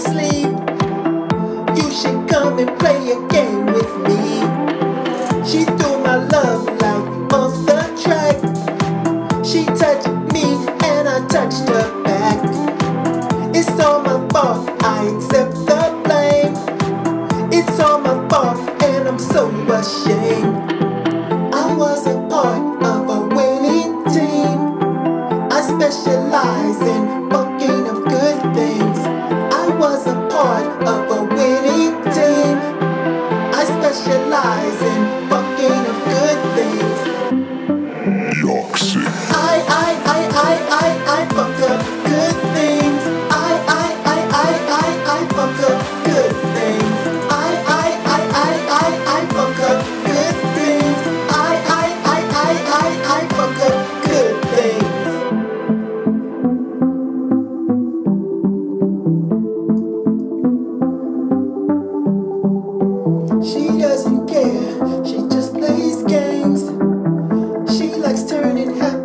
sleep. You should come and play a game with me. She threw my love like the track. She touched me and I touched her back. It's all my fault, I accept the blame. It's all my fault and I'm so ashamed. Lord of clock's turning half